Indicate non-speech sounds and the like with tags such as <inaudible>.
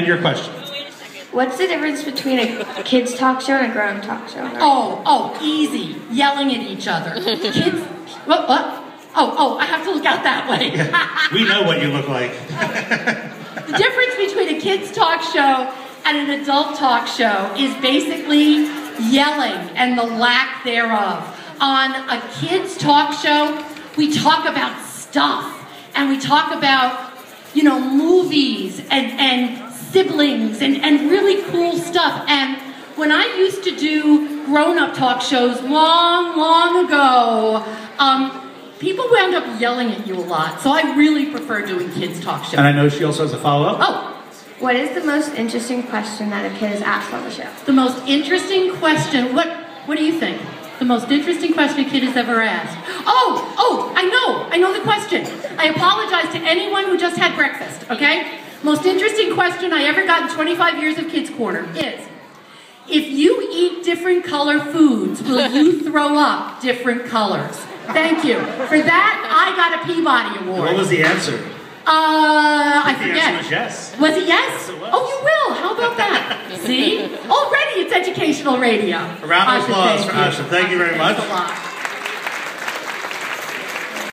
and your question. What's the difference between a kids talk show and a grown talk show? Oh, oh, easy. Yelling at each other. Kids, what, what? Oh, oh, I have to look out that way. We know what you look like. <laughs> the difference between a kids talk show and an adult talk show is basically yelling and the lack thereof. On a kids talk show, we talk about stuff and we talk about, you know, movies and, and siblings and, and really cool stuff. And when I used to do grown-up talk shows long, long ago, um, people wound up yelling at you a lot. So I really prefer doing kids talk shows. And I know she also has a follow-up. Oh, What is the most interesting question that a kid is asked on the show? the most interesting question. What what do you think? The most interesting question a kid has ever asked. Oh, oh, I know. I know the question. I apologize to anyone who just had breakfast, okay? Most interesting question I ever got in 25 years of Kids Corner is if you eat different color foods, will you <laughs> throw up different colors? Thank you. For that, I got a Peabody Award. What was the answer? Uh, I The forget. answer was yes. Was it yes? it was. Oh, you will. How about that? <laughs> See? Already it's educational radio. A round of applause for you. Asha. Thank you very Thanks much. a lot.